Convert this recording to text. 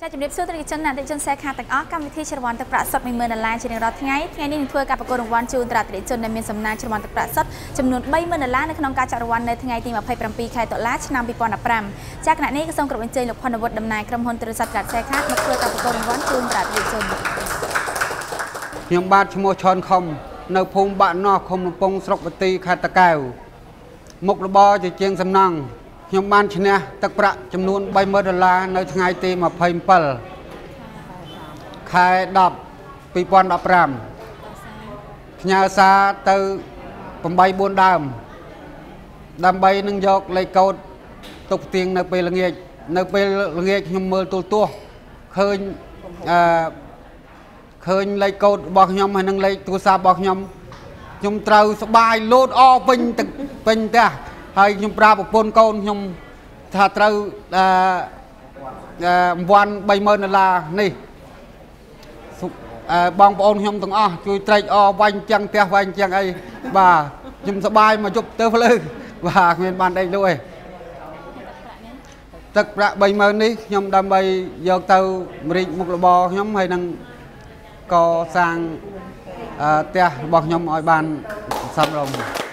ចាជំរាបសួរទស្សនិកជនអតិថិជនសេខាទាំងអស់កម្មវិធីច្រវាន់ទឹកប្រាក់សុទ្ធ10000ដុល្លារជារៀងរាល់ថ្ងៃថ្ងៃនេះនឹងធ្វើការប្រកួតរង្វាន់ជូនត្រាអតិថិជនដែលមានសំណាងច្រវាន់ទឹកប្រាក់សុទ្ធចំនួន30000ដុល្លារនៅក្នុងការចាក់រង្វាន់នៅថ្ងៃទី27ខែតុលាឆ្នាំ2015ចាគណៈនេះក៏សូមគោរពអញ្ជើញលោកផុនវុឌ្ឍតំណាងក្រុមហ៊ុនទូរស័ព្ទត្រាសេខាមកធ្វើការប្រកួតរង្វាន់ជូនត្រាអតិថិជនខ្ញុំបាទឈ្មោះឈនខុំនៅភូមិបាក់ណោះឃុំលំពងស្រុកបទីខេត្តតាកែវមុខរបរជាជាងសំណង់ ខ្ញុំបានឈ្នះទឹកប្រាក់ចំនួន30000ដុល្លារនៅថ្ងៃទី27ខែ10 2015ផ្ញើសារទៅ84ដើមដើម្បីនឹងយកលេខកូដទុកផ្ទៀងនៅពេលល្ងាចនៅពេលល្ងាចខ្ញុំមើលទូលទស្សន៍ឃើញអឺឃើញលេខកូដរបស់ខ្ញុំហើយនឹងលេខទូរស័ព្ទរបស់ខ្ញុំខ្ញុំត្រូវសបាយលោតអពេញទឹកពេញផ្ទះ ហើយខ្ញុំប្រាប់ប្រពន្ធកូនខ្ញុំថាត្រូវអឺអង្វាន់30000ដុល្លារនេះបងប្អូនខ្ញុំទាំងអស់ជួយត្រេកអរវាញ់ចឹងផ្ទះវាញ់ចឹងអីបាទខ្ញុំសប្បាយមកជប់ទៅភ្លើបាទគ្មានបានដេកលក់ទេទឹកប្រាក់30000នេះខ្ញុំដើម្បីយកទៅមរិចមុខរបរខ្ញុំហើយនឹងកសាងផ្ទះរបស់ខ្ញុំឲ្យបានសำរម្យ